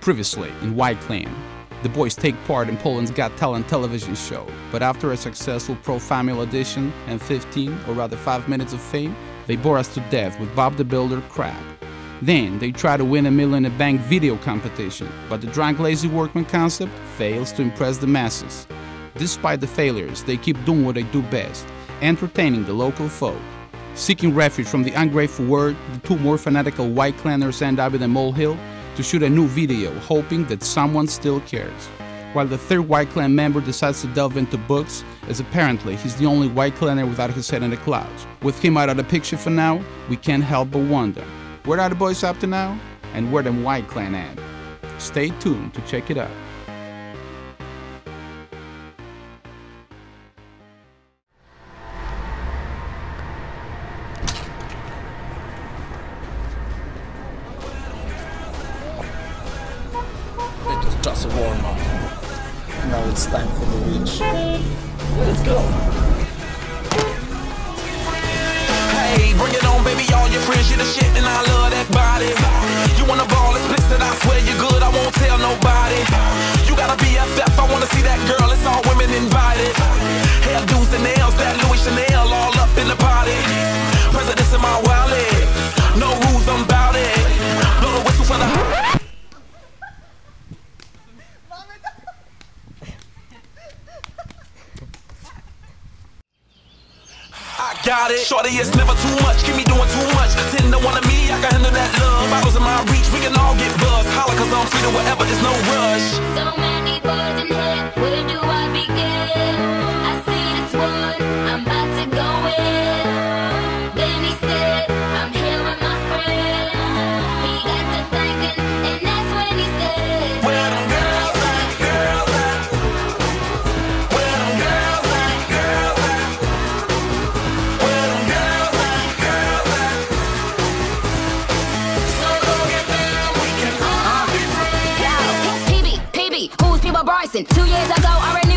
Previously in Yclan, the boys take part in Poland's Got Talent television show, but after a successful Pro Family audition and 15, or rather 5 minutes of fame, they bore us to death with Bob the Builder crap. Then they try to win a million a bank video competition, but the drunk lazy workman concept fails to impress the masses. Despite the failures, they keep doing what they do best, entertaining the local folk. Seeking refuge from the ungrateful world, the two more fanatical Yclanners end up in a molehill to shoot a new video, hoping that someone still cares. While the third Yclan member decides to delve into books, as apparently he's the only Yclanner without his head in the clouds. With him out of the picture for now, we can't help but wonder, where are the boys up to now? And where them Yclan at? Stay tuned to check it out. It was just a warm up. Now it's time for the reach. Let's go. Hey, bring it on, baby. All your friends, you the shit, and I love that body. You wanna ball explicit, I swear you're good, I won't tell nobody. You gotta be FF, I wanna see that girl, it's all women invited. Got it. Shorty, it's never too much. Keep me doing too much. Ten to one of me, I can handle that love. Bottles in my reach, we can all get buzzed. Holla, cause I'm free to whatever, there's no rush. Bryson? Two years ago, I ran